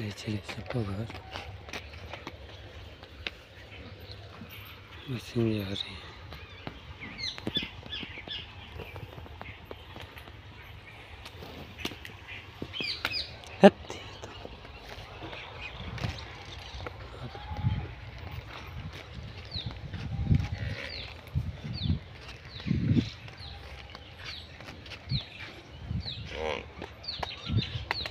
Leçeli sopalar. Mesin yarı. Hadi.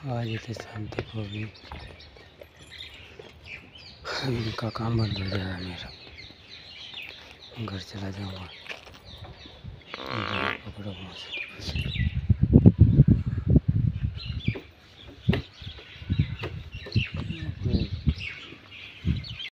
आज इतने शाम तक हो गई इनका काम बंद हो जाएगा मेरा। घर चला जाऊँगा। से